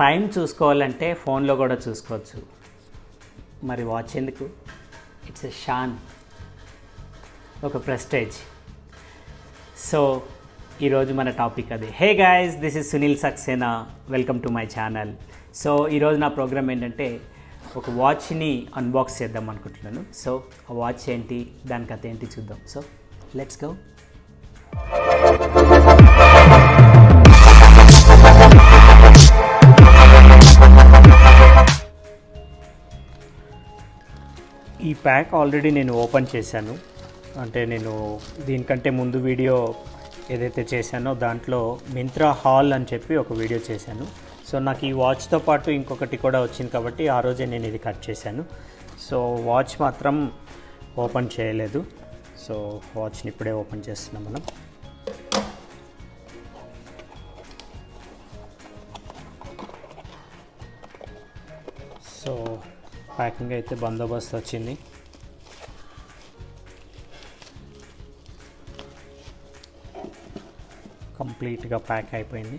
Time చూసుకోవాలంటే ఫోన్లో కూడా చూసుకోవచ్చు. మరి వాచ్ ఎందుకు? ఇట్స్ ఎ షాన్ ఒక ప్రెస్టేజ్ సో ఈరోజు మన టాపిక్ అది. Hey guys this is Sunil Saxena welcome to my channel so ఈరోజు నా ప్రోగ్రామ్ ఏంటంటే ఒక వాచ్ని అన్బాక్స్ చేద్దాం అనుకుంటున్నాను. సో ఆ వాచ్ ఏంటి? దాని కథ ఏంటి చూద్దాం. సో లెట్స్ గో ఈ ప్యాక్ ఆల్రెడీ నేను ఓపెన్ చేశాను. అంటే నేను దీనికంటే ముందు వీడియో ఏదైతే చేశానో దాంట్లో మింత్రా హాల్ అని చెప్పి ఒక వీడియో చేశాను. సో నాకు ఈ వాచ్తో పాటు ఇంకొకటి కూడా వచ్చింది కాబట్టి ఆ రోజే నేను ఇది కట్ చేశాను. సో వాచ్ మాత్రం ఓపెన్ చేయలేదు. సో వాచ్ని ఇప్పుడే ఓపెన్ చేస్తున్నాం మనం. సో ప్యాకింగ్ అయితే బందోబస్తు వచ్చింది. కంప్లీట్గా ప్యాక్ అయిపోయింది.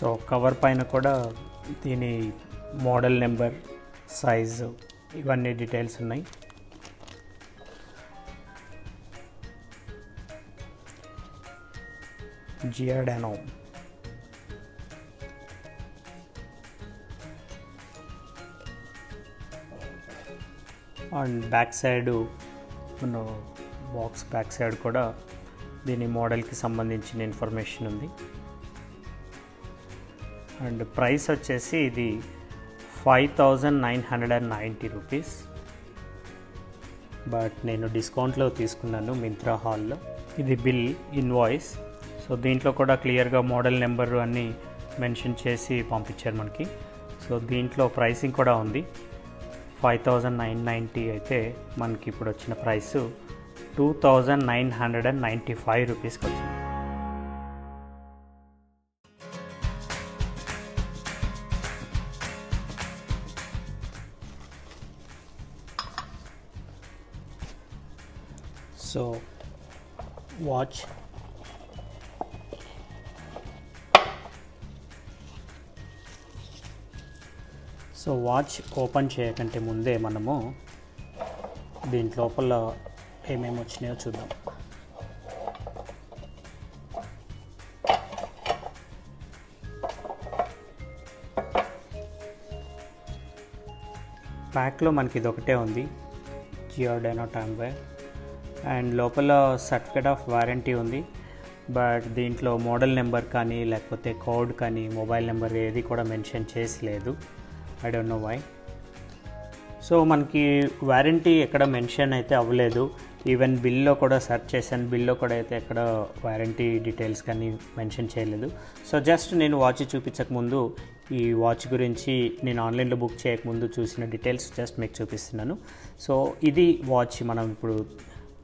సో కవర్ పైన కూడా దీని మోడల్ నెంబర్ సైజు ఇవన్నీ డీటెయిల్స్ ఉన్నాయి. జియాడానో అండ్ బ్యాక్ సైడ్ మన బాక్స్ బ్యాక్ సైడ్ కూడా దీని మోడల్కి సంబంధించిన ఇన్ఫర్మేషన్ ఉంది. అండ్ ప్రైస్ వచ్చేసి ఇది five thousand nine hundred and ninety rupees. But నేను డిస్కౌంట్లో తీసుకున్నాను మింత్రా హాల్లో. ఇది బిల్ ఇన్వాయిస్. సో దీంట్లో కూడా క్లియర్గా మోడల్ నెంబరు అన్నీ మెన్షన్ చేసి పంపించారు మనకి. సో దీంట్లో ప్రైసింగ్ కూడా ఉంది. ఫైవ్ థౌజండ్ నైన్ నైంటీ అయితే మనకి ఇప్పుడు వచ్చిన price two thousand nine hundred and ninety five రూపీస్కి వచ్చింది. So watch so watch open చేయకంటే ముందే మనము దీంట్ లోపల ఏమేమి వచ్చినాయో చూద్దాం. ప్యాక్లో మనకి ఇది ఒకటే ఉంది. జియోడైనో టైమ్వేర్ అండ్ లోపల సర్టిఫికేట్ ఆఫ్ వారంటీ ఉంది. బట్ దీంట్లో మోడల్ నెంబర్ కానీ లేకపోతే కోడ్ కానీ మొబైల్ నెంబర్ ఏది కూడా మెన్షన్ చేసి లేదు I don't know why. So మనకి వారంటీ ఎక్కడ మెన్షన్ అయితే అవ్వలేదు. ఈవెన్ బిల్లో కూడా సెర్చ్ చేశాను. బిల్లో కూడా అయితే ఎక్కడ వారంటీ డీటెయిల్స్ కానీ మెన్షన్ చేయలేదు. సో జస్ట్ నేను వాచ్ చూపించక ముందు ఈ వాచ్ గురించి నేను ఆన్లైన్లో బుక్ చేయకముందు చూసిన డీటెయిల్స్ జస్ట్ మీకు చూపిస్తున్నాను. సో ఇది వాచ్ మనం ఇప్పుడు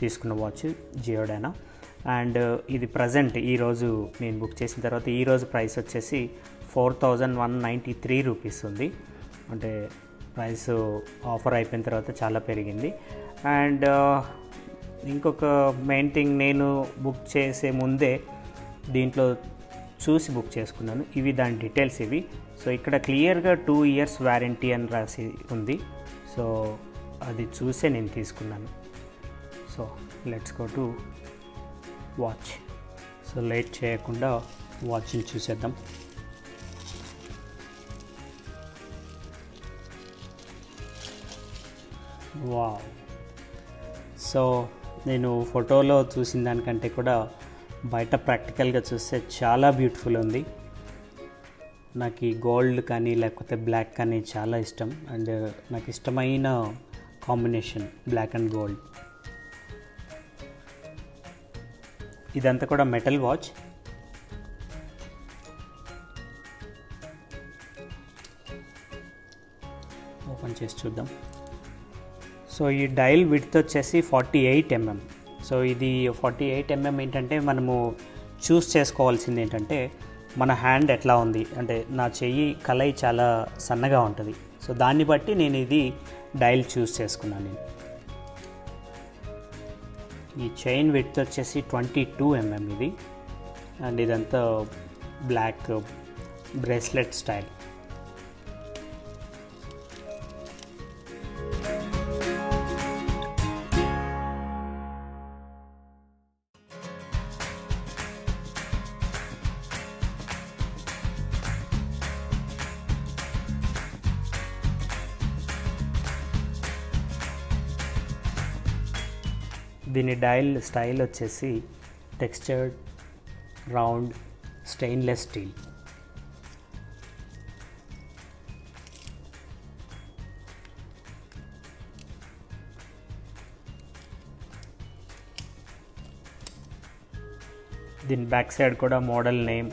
తీసుకున్న వాచ్ జియోడైనా. అండ్ uh, ఇది ప్రజెంట్ ఈరోజు నేను బుక్ చేసిన తర్వాత ఈరోజు ప్రైస్ వచ్చేసి four thousand one ninety three rupees ఉంది. అంటే ప్రైస్ ఆఫర్ అయిపోయిన తర్వాత చాలా పెరిగింది. అండ్ uh, ఇంకొక మెయిన్ థింగ్ నేను బుక్ చేసే ముందే దీంట్లో చూసి బుక్ చేసుకున్నాను. ఇవి దాని డీటెయిల్స్ ఇవి. సో ఇక్కడ క్లియర్గా టూ ఇయర్స్ వారంటీ అని రాసి ఉంది. సో అది చూసే నేను తీసుకున్నాను. So let's go to watch. So late చేయకుండా వాచ్ని చూసేద్దాం. వా సో నేను ఫోటోలో చూసిన దానికంటే కూడా బయట ప్రాక్టికల్గా చూస్తే చాలా బ్యూటిఫుల్ ఉంది. నాకు ఈ గోల్డ్ కానీ లేకపోతే బ్లాక్ కానీ చాలా ఇష్టం. అండ్ నాకు ఇష్టమైన కాంబినేషన్ బ్లాక్ అండ్ గోల్డ్. ఇదంతా కూడా మెటల్ వాచ్ ఓపెన్ చేసి చూద్దాం. సో ఈ డైల్ విడ్త్ వచ్చేసి ఫార్టీ ఎయిట్ ఎంఎం సో ఇది ఫార్టీ ఎయిట్ ఎంఎం ఏంటంటే మనము చూస్ చేసుకోవాల్సింది ఏంటంటే మన హ్యాండ్ ఎట్లా ఉంది? అంటే నా చెయ్యి కలయి చాలా సన్నగా ఉంటుంది. సో దాన్ని బట్టి నేను ఇది డైల్ చూస్ చేసుకున్నాను నేను. ఈ చైన్ విడ్త్ వచ్చేసి ట్వంటీ టూ ఎంఎం ఇది. అండ్ ఇదంతా బ్లాక్ బ్రేస్లెట్ స్టైల్ దీని డైల్ స్టైల్ వచ్చేసి టెక్స్చర్డ్ రౌండ్ స్టెయిన్లెస్ స్టీల్. దీని బ్యాక్ సైడ్ కూడా model name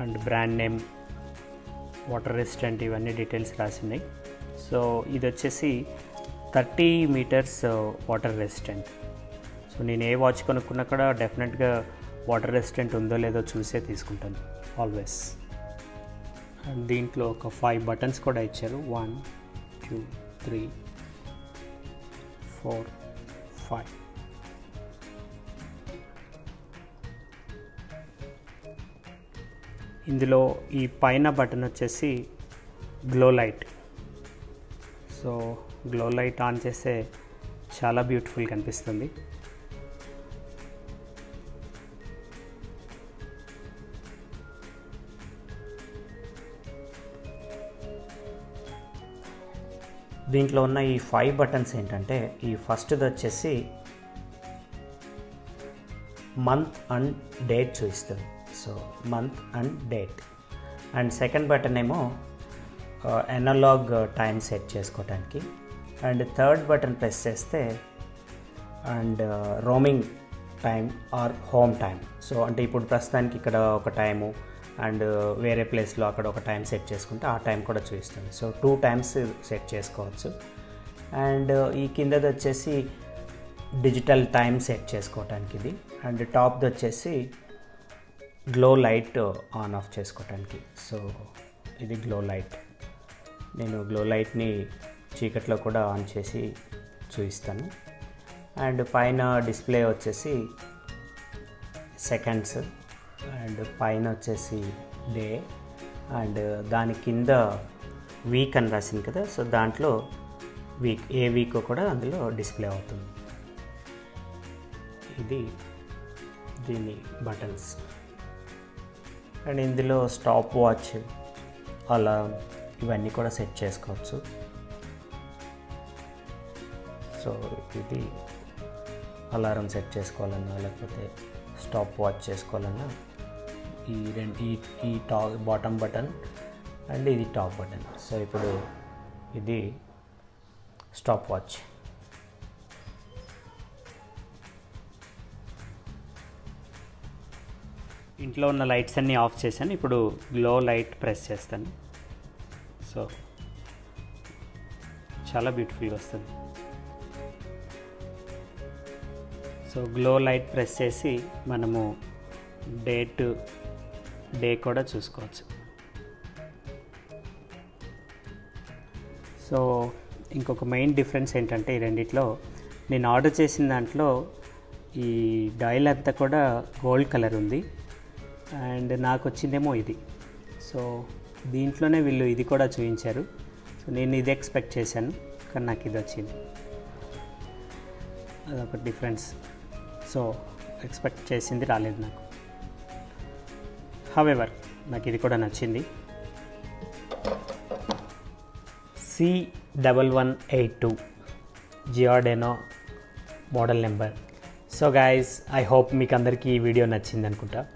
and brand name water resistant ఇవన్నీ డీటెయిల్స్ రాసినాయి సో ఇది వచ్చేసి thirty meters water resistant so నేను ఏ వాచ్ కొనుక్కున్నా కూడా డెఫినెట్గా వాటర్ రెసిస్టెంట్ ఉందో లేదో చూసే తీసుకుంటాను ఆల్వేస్ అండ్ దీంట్లో ఒక ఫైవ్ బటన్స్ కూడా ఇచ్చారు. One two three four five ఇందులో ఈ పైన బటన్ వచ్చేసి glow light so glow light on చేస్తే చాలా బ్యూటిఫుల్ కనిపిస్తుంది. దీంట్లో ఉన్న ఈ ఫైవ్ బటన్స్ ఏంటంటే ఈ ఫస్ట్ది వచ్చేసి మంత్ అండ్ డేట్ చూపిస్తుంది. So month and date and second button ఏమో ఎనలాగ్ టైం సెట్ చేసుకోవటానికి. అండ్ థర్డ్ బటన్ ప్రెస్ చేస్తే and roaming time or home time so అంటే ఇప్పుడు ప్రస్తుతానికి ఇక్కడ ఒక టైము అండ్ uh, వేరే ప్లేస్లో అక్కడ ఒక టైం సెట్ చేసుకుంటే ఆ టైం కూడా చూపిస్తుంది. సో టూ టైమ్స్ సెట్ చేసుకోవచ్చు. అండ్ uh, ఈ కిందది వచ్చేసి డిజిటల్ టైం సెట్ చేసుకోవటానికి ఇది. అండ్ టాప్ది వచ్చేసి గ్లో లైట్ ఆన్ ఆఫ్ చేసుకోవటానికి. సో ఇది గ్లో లైట్ నేను గ్లో లైట్ని చీకట్లో కూడా ఆన్ చేసి చూపిస్తాను. అండ్ పైన డిస్ప్లే వచ్చేసి సెకండ్స్ అండ్ పైన వచ్చేసి డే అండ్ దాని కింద వీక్ అని రాసింది కదా సో దాంట్లో వీక్ ఏ వీక్ కూడా అందులో డిస్ప్లే అవుతుంది. ఇది దీని బటన్స్. అండ్ ఇందులో స్టాప్ వాచ్ అలా ఇవన్నీ కూడా సెట్ చేసుకోవచ్చు. సో ఇది అలారం సెట్ చేసుకోవాలన్నా లేకపోతే స్టాప్ వాచ్ చేసుకోవాలన్నా ఈ రెండు ఈ ఈ టాప్ బాటమ్ బటన్ అండ్ ఇది టాప్ బటన్. సో ఇప్పుడు ఇది స్టాప్ వాచ్. ఇంట్లో ఉన్న లైట్స్ అన్నీ ఆఫ్ చేశాను. ఇప్పుడు గ్లో లైట్ ప్రెస్ చేస్తాను. సో చాలా బ్యూటిఫుల్గా వస్తుంది. సో గ్లో లైట్ ప్రెస్ చేసి మనము డేట్ డే కూడా చూసుకోవచ్చు. సో ఇంకొక మెయిన్ డిఫరెన్స్ ఏంటంటే ఈ రెండిట్లో నేను ఆర్డర్ చేసిన దాంట్లో ఈ డైల్ అంతా కూడా గోల్డ్ కలర్ ఉంది. అండ్ నాకు వచ్చిందేమో ఇది. సో దీంట్లోనే వీళ్ళు ఇది కూడా చూపించారు. సో నేను ఇది ఎక్స్పెక్ట్ చేశాను. కానీ నాకు ఇది వచ్చింది. అదొక డిఫరెన్స్ సో ఎక్స్పెక్ట్ చేసింది రాలేదు నాకు. హవెవర్ నాకు ఇది కూడా నచ్చింది. C double one eight two Giordano model number so guys I hope మీకు అందరికీ ఈ వీడియో నచ్చింది అనుకుంటా.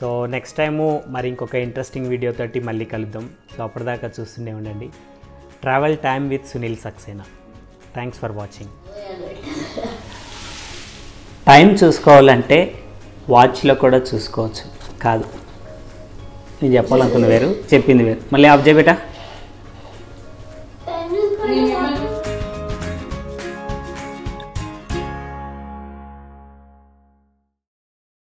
సో నెక్స్ట్ టైము మరి ఇంకొక ఇంట్రెస్టింగ్ వీడియో తోటి మళ్ళీ కలుద్దాం. సో అప్పటిదాకా చూస్తూనే ఉండండి. Travel time with Sunil Saxena thanks for watching time చూసుకోవాలంటే వాచ్లో కూడా చూసుకోవచ్చు. కాదు. నేను చెప్పాలనుకున్న వేరు చెప్పింది వేరు. మళ్ళీ ఆఫ్ చేయబెట్టా